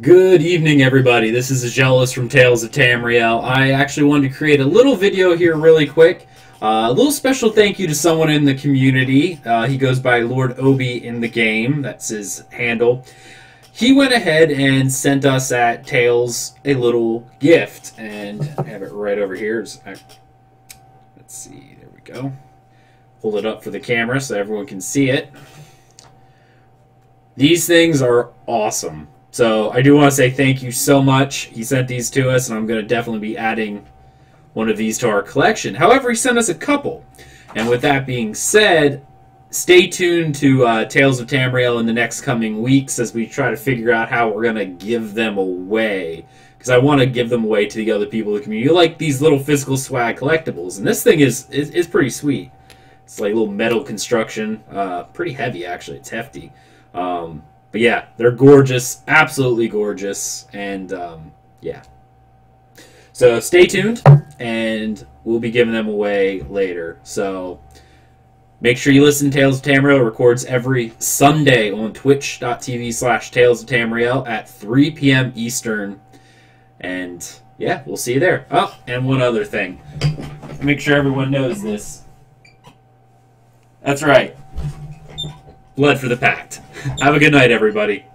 Good evening, everybody. This is Aggelos from Tales of Tamriel. I actually wanted to create a little video here really quick. Uh, a little special thank you to someone in the community. Uh, he goes by Lord Obie in the game. That's his handle. He went ahead and sent us at Tales a little gift. And I have it right over here. Let's see. There we go. Hold it up for the camera so everyone can see it. These things are awesome. So I do want to say thank you so much. He sent these to us, and I'm going to definitely be adding one of these to our collection. However, he sent us a couple. And with that being said, stay tuned to uh, Tales of Tamriel in the next coming weeks as we try to figure out how we're going to give them away. Because I want to give them away to the other people in the community. You like these little physical swag collectibles. And this thing is, is, is pretty sweet. It's like a little metal construction. Uh, pretty heavy, actually. It's hefty. Um, but yeah, they're gorgeous, absolutely gorgeous, and um, yeah. So stay tuned, and we'll be giving them away later. So make sure you listen to Tales of Tamriel. records every Sunday on twitch.tv slash Tales of Tamriel at 3 p.m. Eastern. And yeah, we'll see you there. Oh, and one other thing. Make sure everyone knows this. That's right. Blood for the Pact. Have a good night, everybody.